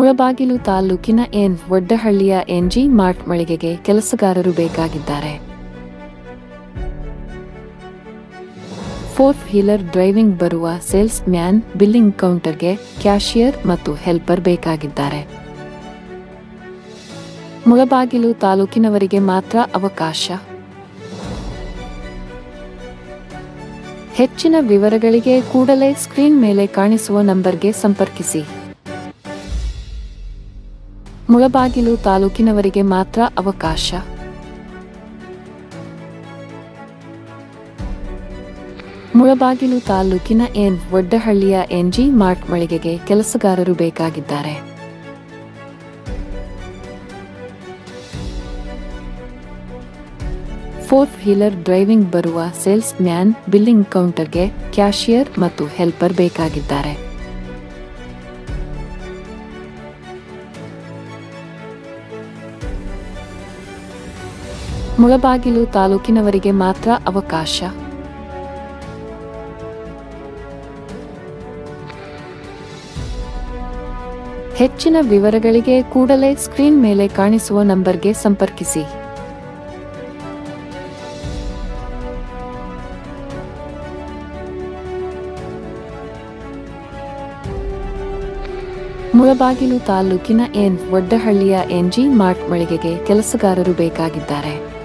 ಮುಳಬಾಗಿಲು ತಾಲೂಕಿನ ಎನ್ ಒಡ್ಡಹಳ್ಳಿಯ NG mart ಮಳಿಗೆಗೆ ಕೆಲಸಗಾರರು ಬೇಕಾಗಿದ್ದಾರೆ. ಫೋರ್ ವೀಲರ್ ಡ್ರೈವಿಂಗ್ ಬರುವ ಸೇಲ್ಸ್ ಮ್ಯಾನ್ ಬಿಲ್ಲಿಂಗ್ ಕೌಂಟರ್ಗೆ ಕ್ಯಾಶಿಯರ್ ಮತ್ತು ಹೆಲ್ಪರ್ ಬೇಕಾಗಿದ್ದಾರೆ. ಮುಳಬಾಗಿಲು ತಾಲೂಕಿನವರಿಗೆ ಮಾತ್ರ ಅವಕಾಶ. ಹೆಚ್ಚಿನ ವಿವರಗಳಿಗೆ ಕೂಡಲೇ ಸ್ಕ್ರೀನ್ ಮೇಲೆ ಕಾಣಿಸುವ ನಂಬರ್ಗೆ ಸಂಪರ್ಕಿಸಿ. ಮುಳಬಾಗಿಲು ತಾಲೂಕಿನವರಿಗೆ ಮಾತ್ರ ಅವಕಾಶ. ಮುಳಬಾಗಿಲು ತಾಲೂಕಿನ ಎನ್ ಒಡ್ಡಹಳ್ಳಿಯ ಎನ್ಜಿ ಮಾರ್ಟ್ ಮಳಿಗೆಗೆ ಕೆಲಸಗಾರರು ಬೇಕಾಗಿದ್ದಾರೆ. ಫೋರ್ ವೀಲರ್ ಡ್ರೈವಿಂಗ್ ಬರುವ ಸೇಲ್ಸ್ ಮ್ಯಾನ್, ಬಿಲ್ಲಿಂಗ್ ಕೌಂಟರ್ಗೆ ಕ್ಯಾಶಿಯರ್ ಮತ್ತು ಹೆಲ್ಪರ್ ಬೇಕಾಗಿದ್ದಾರೆ. ಮುಳಬಾಗಿಲು ತಾಲೂಕಿನವರಿಗೆ ಮಾತ್ರ ಅವಕಾಶ. ಹೆಚ್ಚಿನ ವಿವರಗಳಿಗೆ ಕೂಡಲೇ ಸ್ಕ್ರೀನ್ ಮೇಲೆ ಕಾಣಿಸುವ ನಂಬರ್ಗೆ ಸಂಪರ್ಕಿಸಿ. ಮುಳಬಾಗಿಲು ತಾಲೂಕಿನ ಎನ್ ಒಡ್ಡಹಳ್ಳಿಯ ಎನ್ಜಿ ಮಾರ್ಟ್ ಮಳಿಗೆಗೆ ಕೆಲಸಗಾರರು ಬೇಕಾಗಿದ್ದಾರೆ.